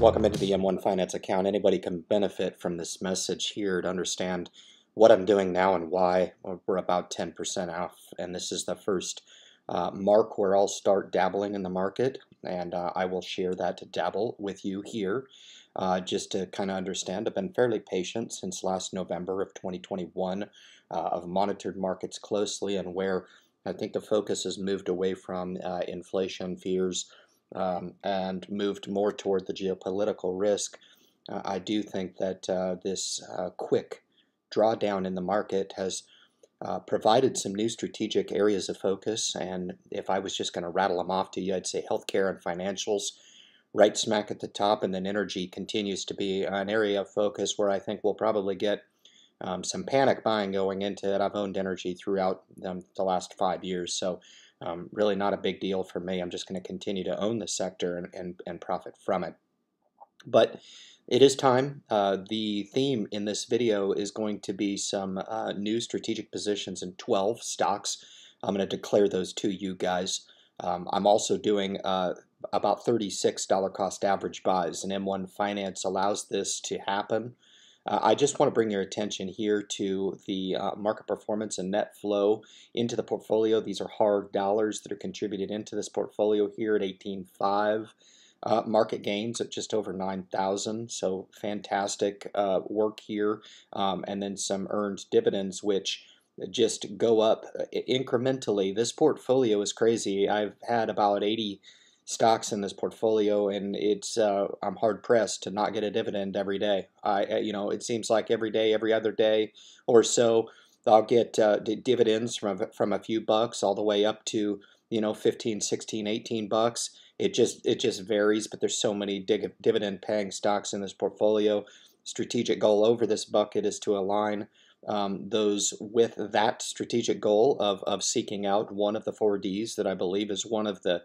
welcome into the M1 Finance account. Anybody can benefit from this message here to understand what I'm doing now and why. We're about 10% off, and this is the first uh, mark where I'll start dabbling in the market, and uh, I will share that to dabble with you here. Uh, just to kind of understand, I've been fairly patient since last November of 2021. Uh, I've monitored markets closely and where I think the focus has moved away from uh, inflation fears um, and moved more toward the geopolitical risk. Uh, I do think that uh, this uh, quick drawdown in the market has uh, provided some new strategic areas of focus. And if I was just going to rattle them off to you, I'd say healthcare and financials right smack at the top, and then energy continues to be an area of focus where I think we'll probably get um, some panic buying going into it. I've owned energy throughout um, the last five years, so um, really not a big deal for me. I'm just going to continue to own the sector and, and, and profit from it. But it is time. Uh, the theme in this video is going to be some uh, new strategic positions in 12 stocks. I'm going to declare those to you guys. Um, I'm also doing uh, about $36 cost average buys, and M1 Finance allows this to happen. Uh, I just want to bring your attention here to the uh, market performance and net flow into the portfolio. These are hard dollars that are contributed into this portfolio here at 18.5. Uh, market gains at just over 9,000, so fantastic uh, work here. Um, and then some earned dividends, which just go up uh, incrementally. This portfolio is crazy. I've had about 80 stocks in this portfolio, and it's uh, I'm hard pressed to not get a dividend every day. I you know it seems like every day, every other day or so, I'll get uh, dividends from from a few bucks all the way up to you know 15, 16, 18 bucks. It just it just varies, but there's so many dividend paying stocks in this portfolio. Strategic goal over this bucket is to align um, those with that strategic goal of, of seeking out one of the four Ds that I believe is one of the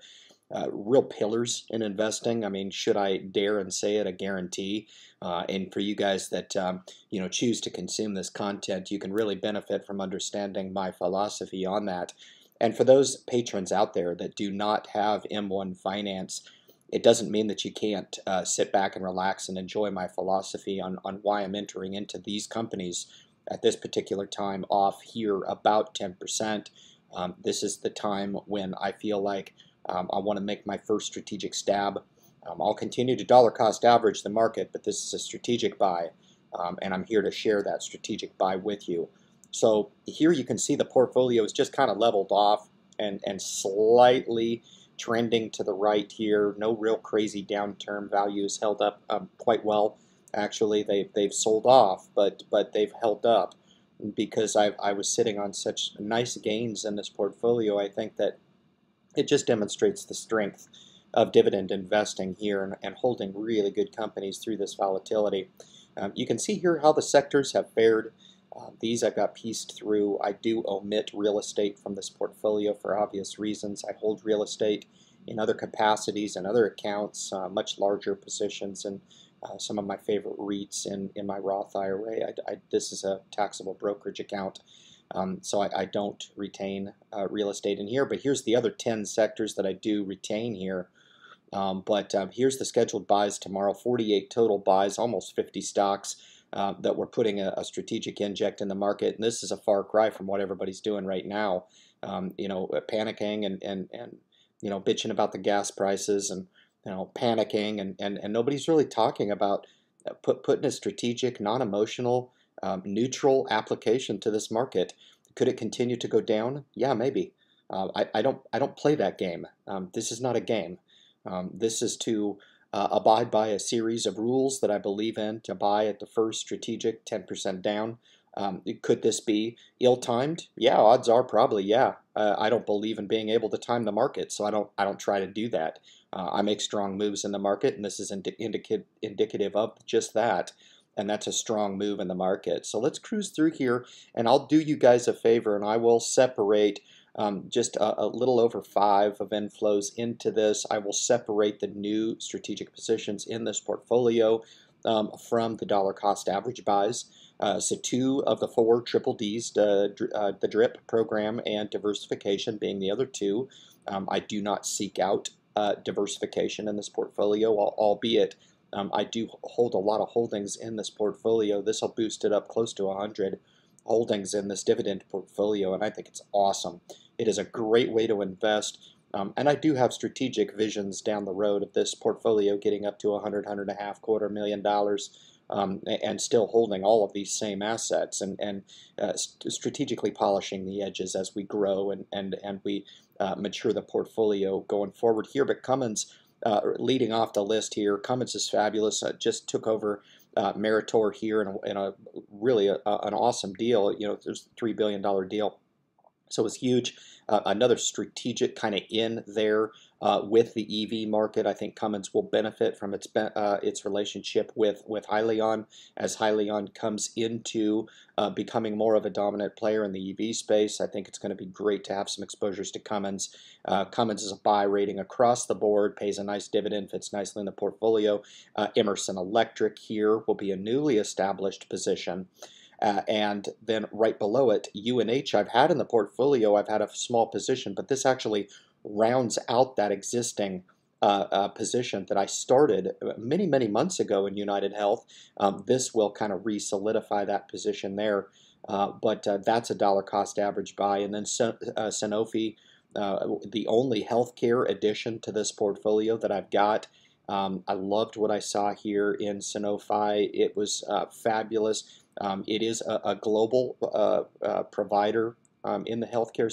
uh, real pillars in investing. I mean, should I dare and say it, a guarantee. Uh, and for you guys that um, you know choose to consume this content, you can really benefit from understanding my philosophy on that. And for those patrons out there that do not have M1 Finance, it doesn't mean that you can't uh, sit back and relax and enjoy my philosophy on, on why I'm entering into these companies at this particular time off here about 10%. Um, this is the time when I feel like um, I want to make my first strategic stab. Um, I'll continue to dollar cost average the market, but this is a strategic buy, um, and I'm here to share that strategic buy with you. So here you can see the portfolio is just kind of leveled off and, and slightly trending to the right here. No real crazy downturn values held up um, quite well. Actually, they've, they've sold off, but, but they've held up because I, I was sitting on such nice gains in this portfolio. I think that it just demonstrates the strength of dividend investing here and, and holding really good companies through this volatility. Um, you can see here how the sectors have fared. Uh, these I've got pieced through. I do omit real estate from this portfolio for obvious reasons. I hold real estate in other capacities and other accounts, uh, much larger positions, and uh, some of my favorite REITs in, in my Roth IRA. I, I, this is a taxable brokerage account. Um, so I, I, don't retain uh, real estate in here, but here's the other 10 sectors that I do retain here. Um, but um, here's the scheduled buys tomorrow, 48 total buys, almost 50 stocks uh, that we're putting a, a, strategic inject in the market. And this is a far cry from what everybody's doing right now. Um, you know, uh, panicking and, and, and, you know, bitching about the gas prices and, you know, panicking and, and, and nobody's really talking about uh, put, putting a strategic, non-emotional, um, neutral application to this market. Could it continue to go down? Yeah, maybe. Uh, I, I, don't I don't play that game. Um, this is not a game. Um, this is to uh, abide by a series of rules that I believe in to buy at the first strategic 10% down. Um, could this be ill-timed? Yeah, odds are probably yeah. Uh, I don't believe in being able to time the market, so I don't I don't try to do that. Uh, I make strong moves in the market, and this is indi indicative of just that and that's a strong move in the market. So let's cruise through here, and I'll do you guys a favor, and I will separate um, just a, a, little over five of inflows into this. I will separate the new strategic positions in this portfolio um, from the dollar cost average buys. Uh, so two of the four triple Ds, uh, uh, the DRIP program and diversification being the other two. Um, I do not seek out uh, diversification in this portfolio, albeit Um, I do hold a lot of holdings in this portfolio. This will boost it up close to 100 holdings in this dividend portfolio, and I think it's awesome. It is a great way to invest. Um, and I do have strategic visions down the road of this portfolio getting up to 100, 100 and a half, quarter million dollars. Um, and still holding all of these same assets and, and uh, st strategically polishing the edges as we grow and, and, and we uh, mature the portfolio going forward here. But Cummins, uh, leading off the list here, Cummins is fabulous. Uh, just took over uh, Meritor here in a, in a really a, a, an awesome deal. You know, there's a $3 billion deal. So it was huge. Uh, another strategic kind of in there uh, with the EV market. I think Cummins will benefit from its uh, its relationship with with Hyliion as Hyliion comes into uh, becoming more of a dominant player in the EV space. I think it's going to be great to have some exposures to Cummins. Uh, Cummins is a buy rating across the board, pays a nice dividend, fits nicely in the portfolio. Uh, Emerson Electric here will be a newly established position. Uh, and then right below it, UNH I've had in the portfolio, I've had a small position, but this actually rounds out that existing uh, uh, position that I started many, many months ago in United Health. Um, this will kind of re-solidify that position there. Uh, but uh, that's a dollar cost average buy. And then uh, Sanofi, uh, the only healthcare addition to this portfolio that I've got. Um, I loved what I saw here in Sanofi. It was fabulous. Um, it is a, a global provider um, in the healthcare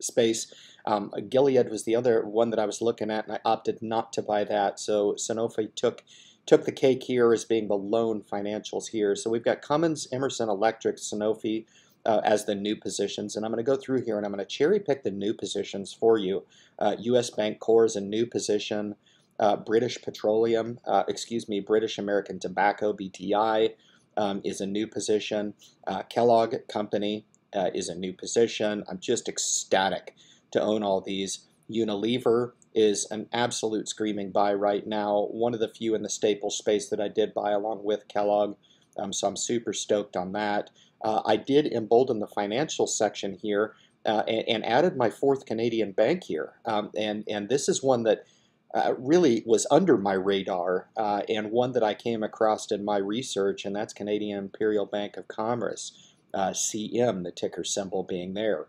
space. Um, Gilead was the other one that I was looking at, and I opted not to buy that. So Sanofi took took the cake here as being the lone financials here. So we've got Cummins, Emerson Electric, Sanofi uh, as the new positions, and I'm going to go through here and I'm going to cherry pick the new positions for you. Uh, U.S. Bancorp is a new position. Uh, British Petroleum, uh, excuse me, British American Tobacco (BTI) um, is a new position. Uh, Kellogg Company uh, is a new position. I'm just ecstatic to own all these. Unilever is an absolute screaming buy right now. One of the few in the staple space that I did buy along with Kellogg. Um, so I'm super stoked on that. Uh, I did embolden the financial section here uh, and, and, added my fourth Canadian bank here. Um, and, and this is one that uh, really was under my radar uh, and one that I came across in my research, and that's Canadian Imperial Bank of Commerce, uh, CM, the ticker symbol being there.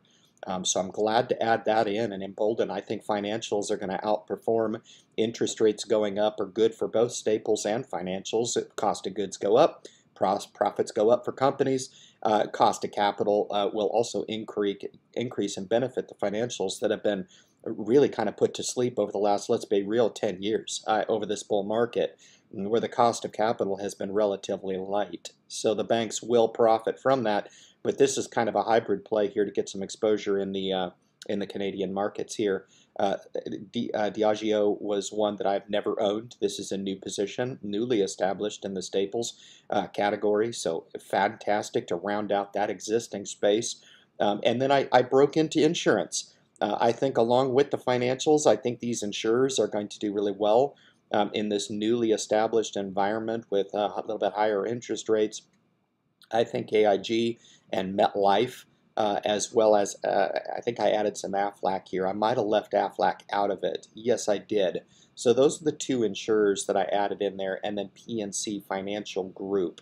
Um, so I'm glad to add that in and embolden. I think financials are going to outperform. Interest rates going up are good for both staples and financials. Cost of goods go up, profits go up for companies. Uh, cost of capital uh, will also increase, increase and benefit the financials that have been really kind of put to sleep over the last, let's be real, 10 years uh, over this bull market where the cost of capital has been relatively light. So the banks will profit from that but this is kind of a hybrid play here to get some exposure in the uh, in the Canadian markets here. Uh, uh, Diageo was one that I've never owned. This is a new position, newly established in the staples uh, category, so fantastic to round out that existing space. Um, and then I, I, broke into insurance. Uh, I think along with the financials, I think these insurers are going to do really well um, in this newly established environment with uh, a little bit higher interest rates. I think AIG and MetLife, uh, as well as uh, I think I added some Aflac here. I might have left Aflac out of it. Yes, I did. So those are the two insurers that I added in there, and then PNC Financial Group.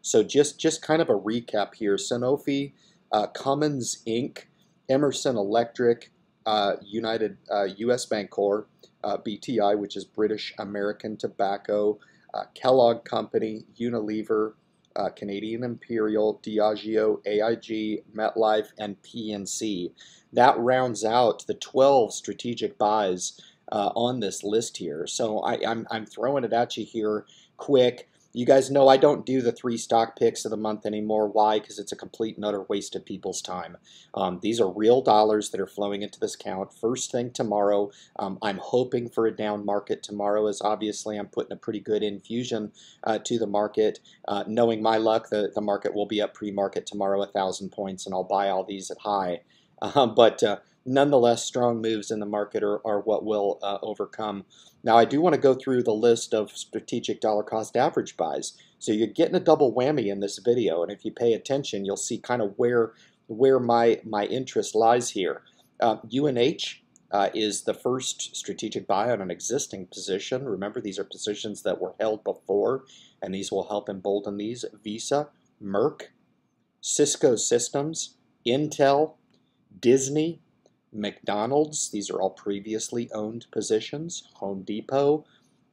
So just just kind of a recap here: Sanofi, uh, Cummins Inc., Emerson Electric, uh, United U.S. Uh, Bancorp, uh, BTI, which is British American Tobacco, Kellogg Company, Unilever uh, Canadian Imperial, Diageo, AIG, MetLife, and PNC. That rounds out the 12 strategic buys uh, on this list here. So I, I'm, I'm throwing it at you here quick. You guys know I don't do the three stock picks of the month anymore. Why? Because it's a complete and utter waste of people's time. Um, these are real dollars that are flowing into this account. First thing tomorrow, um, I'm hoping for a down market tomorrow as obviously I'm putting a pretty good infusion uh, to the market. Uh, knowing my luck, the, the market will be up pre-market tomorrow a thousand points and I'll buy all these at high. But uh, nonetheless, strong moves in the market are, are what will uh, overcome. Now, I do want to go through the list of strategic dollar cost average buys. So you're getting a double whammy in this video, and if you pay attention, you'll see kind of where where my my interest lies here. Uh, UNH uh, is the first strategic buy on an existing position. Remember, these are positions that were held before, and these will help embolden these. Visa, Merck, Cisco Systems, Intel, Disney, McDonald's, these are all previously owned positions, Home Depot,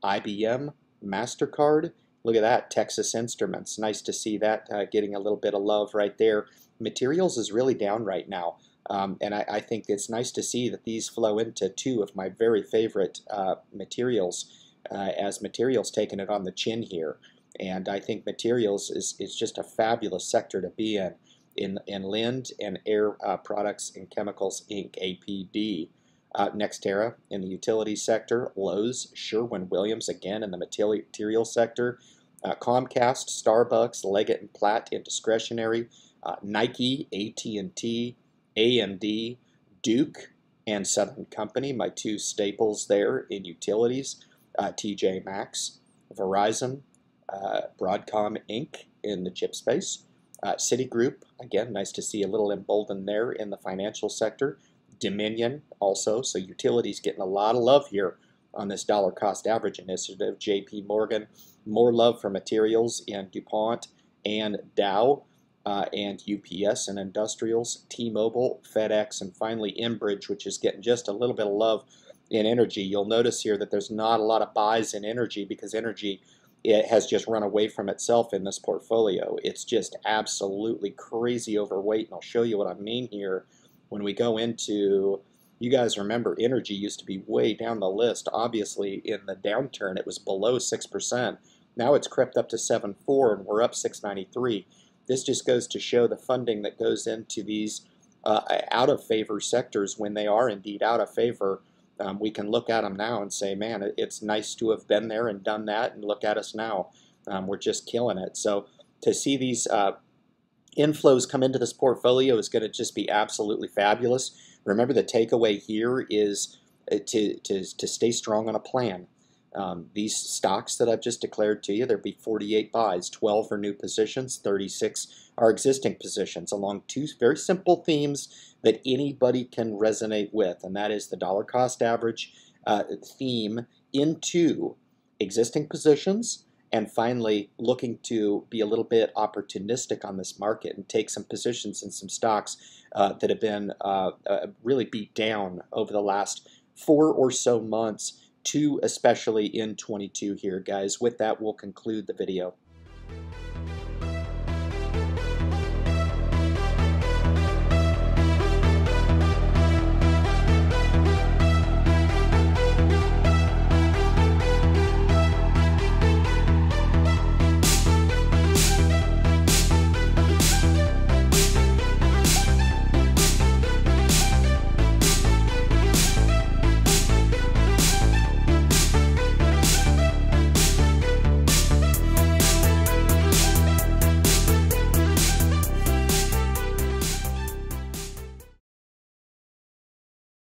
IBM, MasterCard. Look at that, Texas Instruments. Nice to see that uh, getting a little bit of love right there. Materials is really down right now. Um, and I, I, think it's nice to see that these flow into two of my very favorite uh, materials uh, as materials taking it on the chin here. And I think materials is, is just a fabulous sector to be in in, in Linde and Air uh, Products and Chemicals Inc., APD. Uh, Nextera in the utility sector, Lowe's, Sherwin-Williams again in the material sector, uh, Comcast, Starbucks, Leggett & Platt in discretionary, uh, Nike, AT&T, AMD, Duke, and Southern Company, my two staples there in utilities, uh, TJ Maxx, Verizon, uh, Broadcom Inc. in the chip space, uh, Citigroup, again, nice to see a little emboldened there in the financial sector. Dominion also, so utilities getting a lot of love here on this dollar cost average initiative. JP Morgan, more love for materials in DuPont and Dow. Uh, and UPS and industrials, T-Mobile, FedEx, and finally Enbridge, which is getting just a little bit of love in energy. You'll notice here that there's not a lot of buys in energy because energy it has just run away from itself in this portfolio. It's just absolutely crazy overweight, and I'll show you what I mean here when we go into, you guys remember energy used to be way down the list. Obviously, in the downturn, it was below 6%. Now it's crept up to 7.4, and we're up 693. This just goes to show the funding that goes into these uh, out of favor sectors when they are indeed out of favor um, we can look at them now and say, man, it's nice to have been there and done that, and look at us now. Um, we're just killing it. So to see these uh, inflows come into this portfolio is going to just be absolutely fabulous. Remember, the takeaway here is uh, to, to, to stay strong on a plan. Um, these stocks that I've just declared to you, there'll be 48 buys, 12 are new positions, 36 are existing positions along two very simple themes that anybody can resonate with, and that is the dollar cost average uh, theme into existing positions and finally looking to be a little bit opportunistic on this market and take some positions in some stocks uh, that have been uh, uh really beat down over the last four or so months two especially in 22 here, guys. With that, we'll conclude the video.